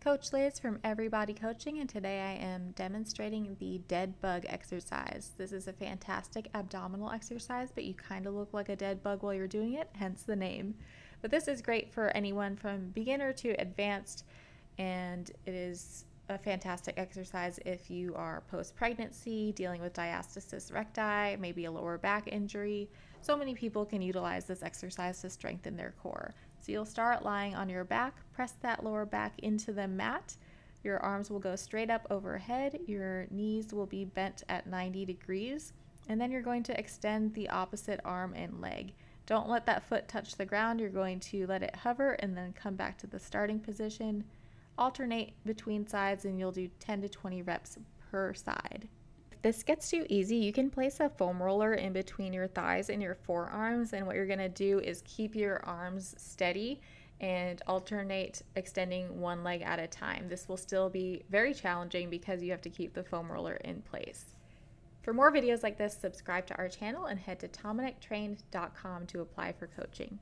Coach Liz from Everybody Coaching, and today I am demonstrating the dead bug exercise. This is a fantastic abdominal exercise, but you kind of look like a dead bug while you're doing it, hence the name. But this is great for anyone from beginner to advanced, and it is a fantastic exercise if you are post pregnancy, dealing with diastasis recti, maybe a lower back injury. So many people can utilize this exercise to strengthen their core. So you'll start lying on your back, press that lower back into the mat. Your arms will go straight up overhead, your knees will be bent at 90 degrees, and then you're going to extend the opposite arm and leg. Don't let that foot touch the ground. You're going to let it hover and then come back to the starting position. Alternate between sides and you'll do 10 to 20 reps per side. This gets too easy, you can place a foam roller in between your thighs and your forearms. And what you're gonna do is keep your arms steady and alternate extending one leg at a time. This will still be very challenging because you have to keep the foam roller in place. For more videos like this, subscribe to our channel and head to TomanekTrained.com to apply for coaching.